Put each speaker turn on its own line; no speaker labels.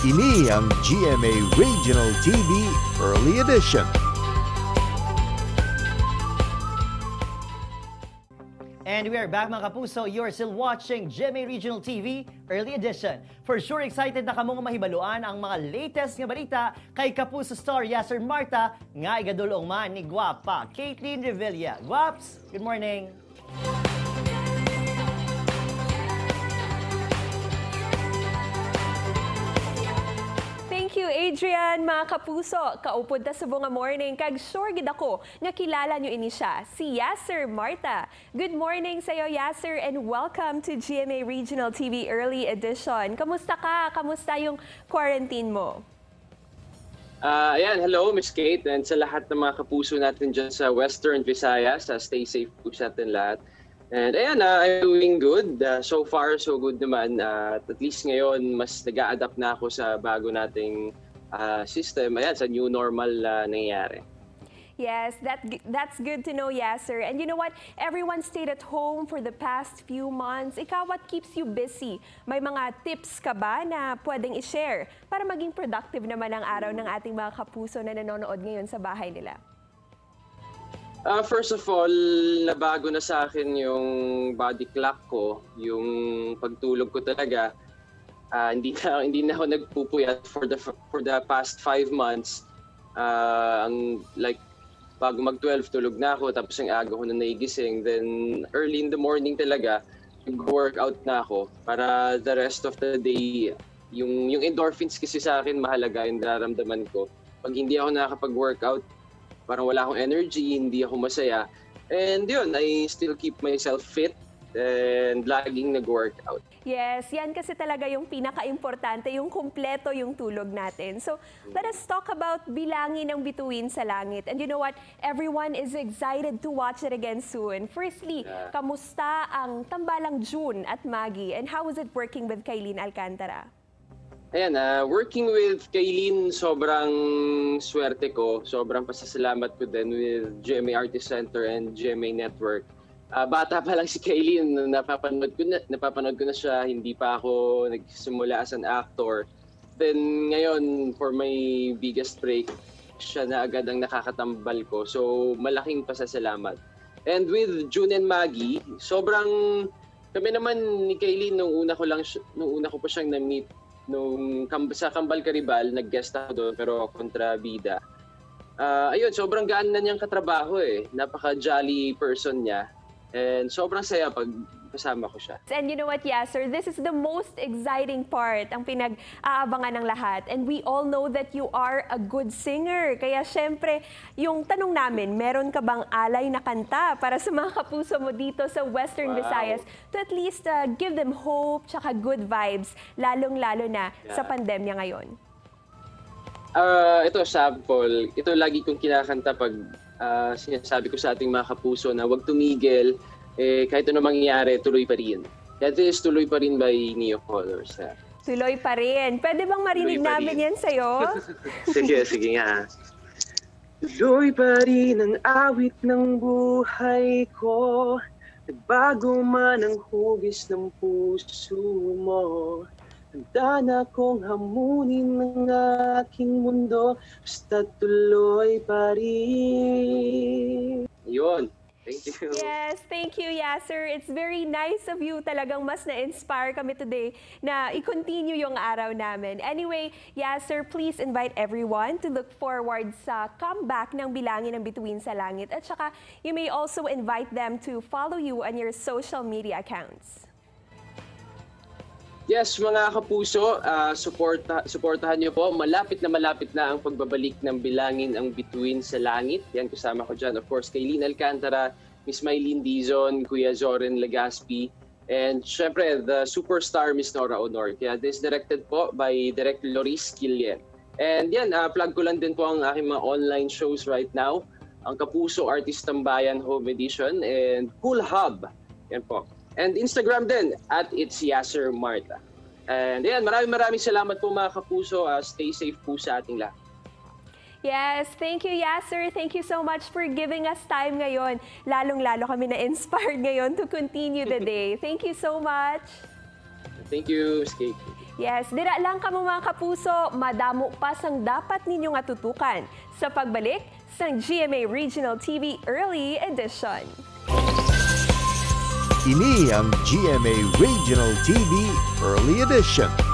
Ini ang GMA Regional TV Early Edition.
And we are back mga kapuso. You're still watching GMA Regional TV Early Edition. For sure, excited na kamo nga mahibaluan ang mga latest nga balita kay kapuso star Yasser Marta nga igadulong man ni Guapa Caitlin Revilla. Guaps, good morning.
Adrian. Mga kapuso, kaupod ta sa morning. Kag sure gid ako nga kilala nyo ini siya, si Yasser Marta. Good morning sa iyo, Yasser, and welcome to GMA Regional TV Early Edition. Kamusta ka? Kamusta yung quarantine mo?
Ah, ayan, hello Miss Kate and sa lahat ng mga kapuso natin dyan sa Western Visayas. Uh, stay safe po sa atin lahat. And ayan, ah, I'm doing good. Ah, so far, so good naman. Ah, at least ngayon, mas nag adapt na ako sa bago nating ah, system. Ayan, sa new normal na nangyayari.
Yes, that that's good to know, Yasser. And you know what? Everyone stayed at home for the past few months. Ikaw, what keeps you busy? May mga tips ka ba na pwedeng i-share para maging productive naman ang araw ng ating mga kapuso na nanonood ngayon sa bahay nila?
Ah, first of all, nabago na sa akin yung body clock ko, yung pagtulog ko talaga. Ah, hindi na hindi na ako nagpupuyat for the for the past five months. Ah, ang like bago mag-12 tulog na ako tapos ang aga ko na naigising then early in the morning talaga nag-workout na ako para the rest of the day yung yung endorphins kasi sa akin mahalaga yung nararamdaman ko pag hindi ako nakakapag-workout parang wala akong energy, hindi ako masaya. And yun, I still keep myself fit and laging nag-workout.
Yes, yan kasi talaga yung pinaka-importante, yung kumpleto yung tulog natin. So, let us talk about bilangin ng bituin sa langit. And you know what? Everyone is excited to watch it again soon. Firstly,
Yeah.
kamusta ang tambalang June at Maggie? And how was it working with Kailin Alcantara?
Ayan, ah, working with Kaylin, sobrang swerte ko. Sobrang pasasalamat ko din with GMA Artist Center and GMA Network. Ah, bata pa lang si Kaylin, napapanood ko na, napapanood ko na siya, hindi pa ako nagsimula as an actor. Then ngayon, for my biggest break, siya na agad ang nakakatambal ko. So, malaking pasasalamat. And with June and Maggie, sobrang kami naman ni Kaylin nung una ko lang nung una ko pa siyang na-meet nung sa Kambal Karibal, nag-guest ako doon pero kontra bida. Ah, ayun, sobrang gaan na niyang katrabaho eh. Napaka-jolly person niya. And sobrang saya pag kasama ko siya.
And you know what, Yasser, this is the most exciting part, ang pinag-aabangan ng lahat. And we all know that you are a good singer. Kaya syempre, yung tanong namin, meron ka bang alay na kanta para sa mga kapuso mo dito sa Western
Wow.
Visayas to at least uh, give them hope tsaka good vibes, lalong-lalo na sa
Yeah.
pandemya ngayon?
Ah, ito sample. Ito lagi kong kinakanta pag ah, sinasabi ko sa ating mga kapuso na huwag tumigil, eh, kahit ano mangyayari, tuloy pa rin. That is Tuloy pa rin by Neo Colors. ah.
Tuloy pa rin. Pwede bang marinig
Tuloy
namin yan sa'yo?
sige, sige nga. Tuloy pa rin ang awit ng buhay ko Nagbago man ang hugis ng puso mo Handa na kong hamunin ng aking mundo Basta tuloy pa rin Yun. Thank you.
Yes, thank you, Yasser. It's very nice of you. Talagang mas na-inspire kami today na i-continue yung araw namin. Anyway, Yasser, please invite everyone to look forward sa comeback ng Bilangin ng Bituin sa Langit. At saka, you may also invite them to follow you on your social media accounts.
Yes, mga kapuso, ah, suporta, suportahan niyo po. Malapit na malapit na ang pagbabalik ng Bilangin ang Bituin sa Langit. Yan, kasama ko dyan. Of course, kay Lynn Alcantara, Miss Maylene Dizon, Kuya Zoren Legaspi, and syempre, the superstar Miss Nora Honor. Kaya this directed po by Direct Loris Killian. And yan, ah, plug ko lang din po ang aking mga online shows right now. Ang Kapuso Artist Tambayan Home Edition and Cool Hub. Yan po. And Instagram din, at It's Yasser Marta. And yan, maraming maraming salamat po mga kapuso. Ah, stay safe po sa ating lahat.
Yes, thank you, Yasser. Thank you so much for giving us time ngayon. Lalong-lalo kami na-inspired ngayon to continue the day. Thank you so much.
Thank you, Skate.
Yes, dira lang kamo mga kapuso, madamo pa sang dapat ninyong atutukan sa pagbalik sa GMA Regional TV Early Edition.
Ini ang GMA Regional TV Early Edition.